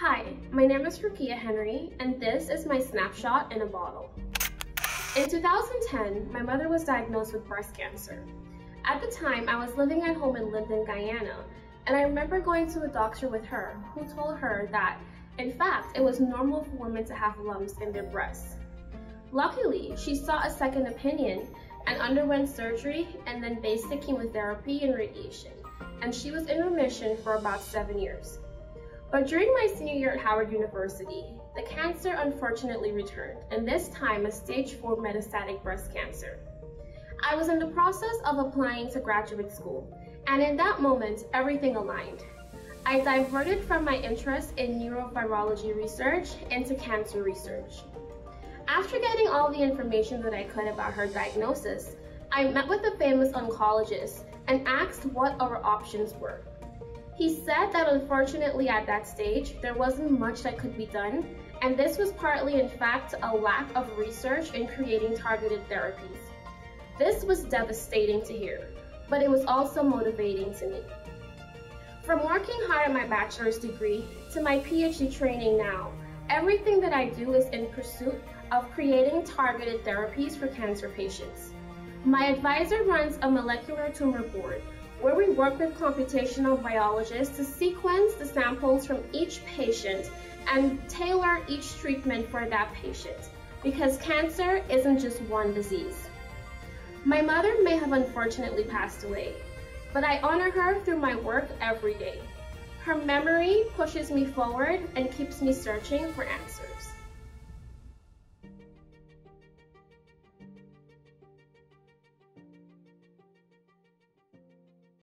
Hi, my name is Rukia Henry, and this is my snapshot in a bottle. In 2010, my mother was diagnosed with breast cancer. At the time, I was living at home in Linden, Guyana, and I remember going to a doctor with her who told her that, in fact, it was normal for women to have lumps in their breasts. Luckily, she sought a second opinion and underwent surgery and then basic chemotherapy and radiation, and she was in remission for about seven years. But during my senior year at Howard University, the cancer unfortunately returned, and this time a stage 4 metastatic breast cancer. I was in the process of applying to graduate school, and in that moment, everything aligned. I diverted from my interest in neurovirology research into cancer research. After getting all the information that I could about her diagnosis, I met with a famous oncologist and asked what our options were. He said that unfortunately at that stage, there wasn't much that could be done, and this was partly in fact a lack of research in creating targeted therapies. This was devastating to hear, but it was also motivating to me. From working hard at my bachelor's degree to my PhD training now, everything that I do is in pursuit of creating targeted therapies for cancer patients. My advisor runs a molecular tumor board where we work with computational biologists to sequence the samples from each patient and tailor each treatment for that patient because cancer isn't just one disease. My mother may have unfortunately passed away, but I honor her through my work every day. Her memory pushes me forward and keeps me searching for answers.